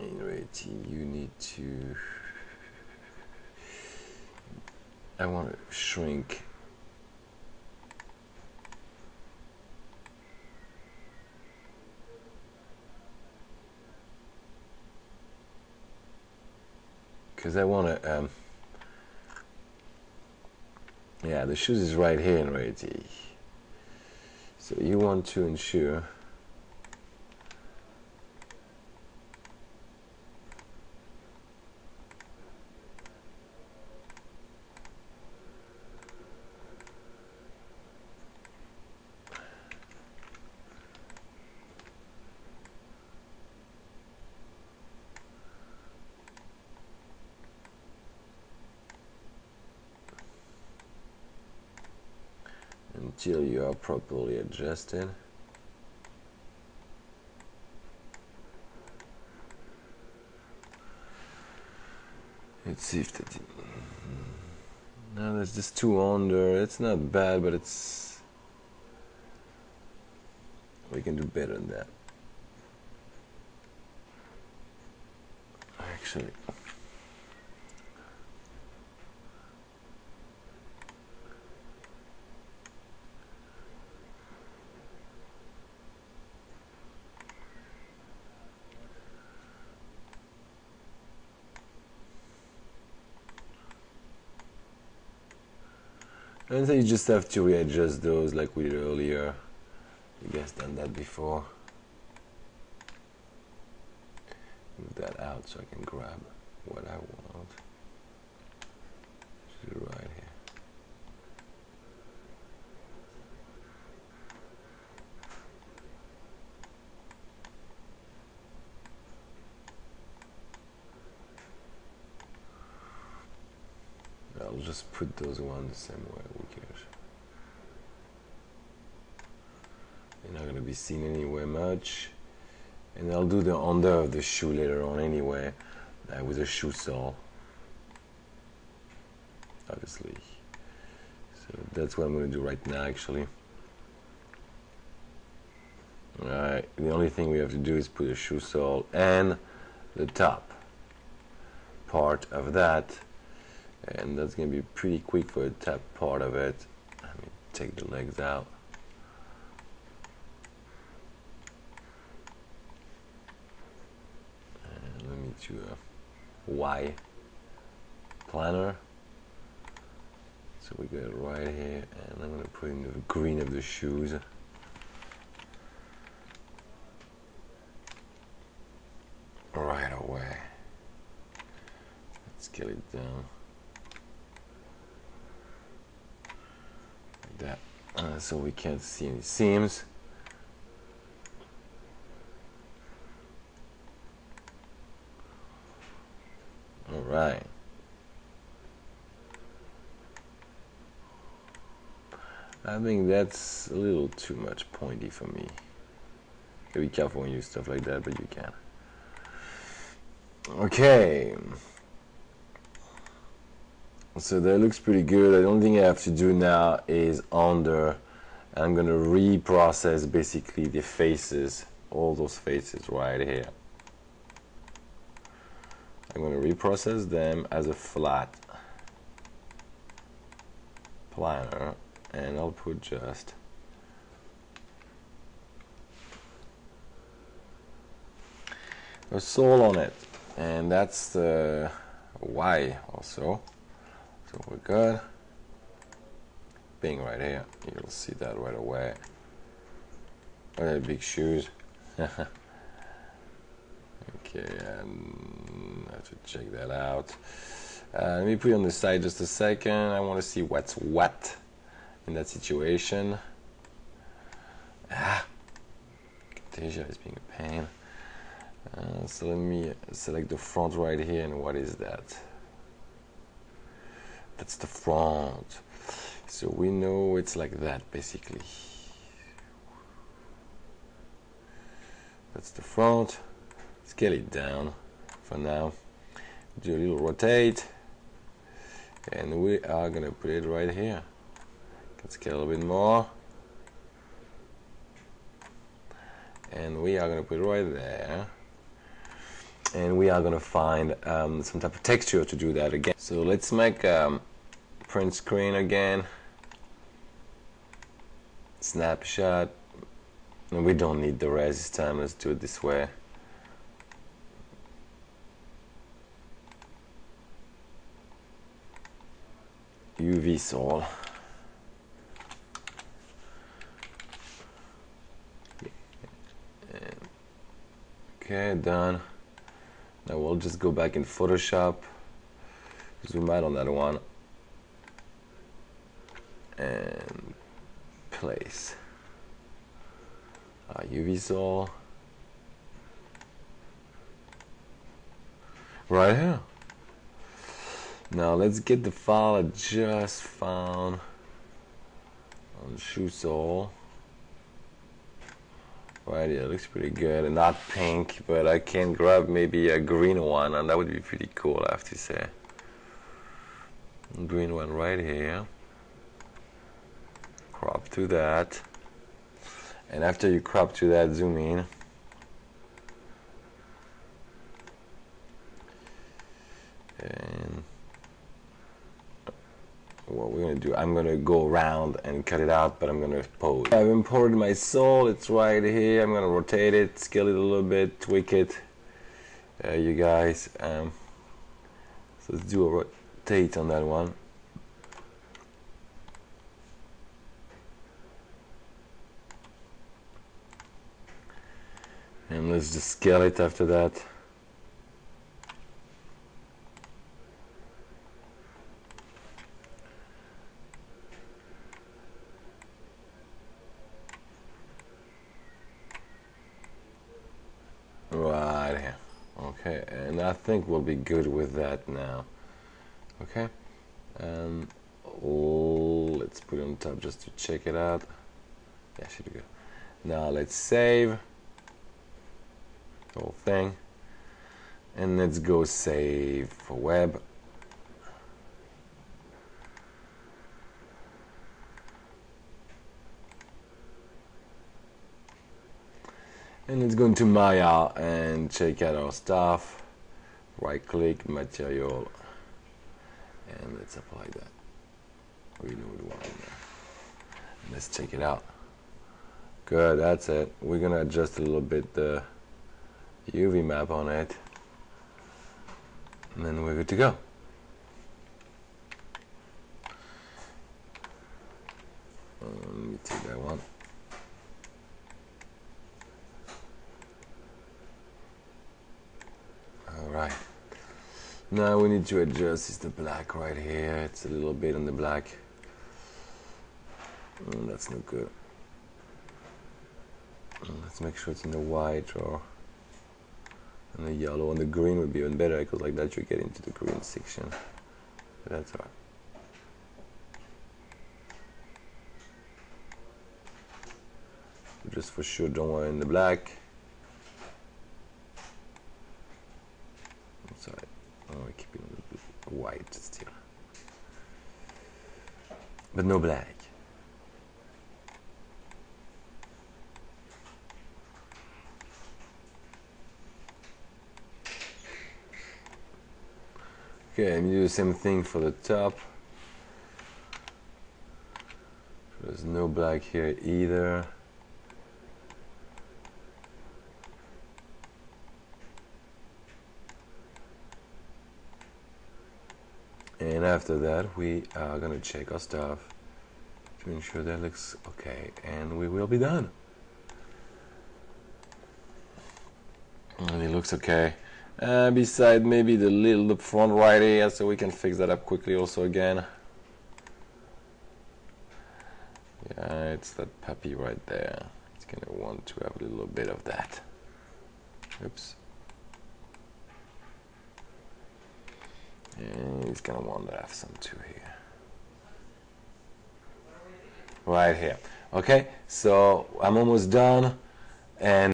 anyway you need to I want to shrink. Because I want to um, yeah the shoes is right here in reality so you want to ensure until you are properly adjusted. Let's see if that. No, there's just two under. It's not bad, but it's. We can do better than that. Actually. And then you just have to readjust those like we did earlier. You guys done that before. Move that out so I can grab what I want. Just put those ones the same way, who cares? They're not going to be seen anywhere much. And I'll do the under of the shoe later on anyway, uh, with a shoe sole. Obviously. So that's what I'm to do right now actually. Alright, the only thing we have to do is put a shoe sole and the top part of that and that's to be pretty quick for the top part of it. Let me take the legs out. And let me do a Y planar. So we got it right here and I'm to put in the green of the shoes. Right away. Let's get it down that uh, so we can't see any seams. All right. I think that's a little too much pointy for me. Be careful when you use stuff like that but you can. Okay so that looks pretty good. The only thing I have to do now is under I'm gonna reprocess basically the faces all those faces right here. I'm gonna reprocess them as a flat planar and I'll put just a sole on it. And that's uh, the Y also so we're good. Being right here, you'll see that right away. Oh, big shoes. okay, and I have to check that out. Uh, let me put it on the side just a second. I want to see what's what in that situation. Ah, Camtasia is being a pain. Uh, so let me select the front right here, and what is that? That's the front. So we know it's like that basically. That's the front. Scale it down for now. Do a little rotate. And we are gonna put it right here. Can scale a little bit more. And we are gonna put it right there. And we are gonna find um, some type of texture to do that again. So let's make um, print screen again. Snapshot. And we don't need the res this time let's do it this way. UV sol okay done. Now we'll just go back in Photoshop. Zoom out on that one and place. Uh, UV sol right here. Now let's get the file I just found on shoe sole. Right here looks pretty good. And not pink but I can grab maybe a green one and that would be pretty cool I have to say. Green one right here to that. And after you crop to that zoom in. And what we're gonna do I'm gonna go around and cut it out but I'm gonna pose. I've imported my sole it's right here. I'm gonna rotate it scale it a little bit tweak it. Uh, you guys um, so let's do a rotate on that one and let's just scale it after that. Right here. Okay and I think we'll be good with that now. Okay um, let's put it on top just to check it out. Yeah should be good. Now let's save whole thing. And let's go save for web. And let's go into Maya and check out our stuff. Right click material. And let's apply that. We know the one. Let's check it out. Good that's it. We're gonna adjust a little bit the UV map on it. And then we're good to go. Um, let me take that one. Alright now we need to adjust. Is the black right here. It's a little bit on the black. Mm, that's not good. Mm, let's make sure it's in the white or and the yellow and the green would be even better because like that you get into the green section. That's alright just for sure don't want in the black. I'm sorry I oh I keep it white still. But no black Okay, I'm do the same thing for the top. There's no black here either. And after that, we are gonna check our stuff to ensure that looks okay, and we will be done. And it looks okay uh, beside maybe the little the front right here so we can fix that up quickly also again. Yeah it's that puppy right there. It's gonna want to have a little bit of that. Oops. And he's gonna want to have some too here. Right here. Okay so I'm almost done and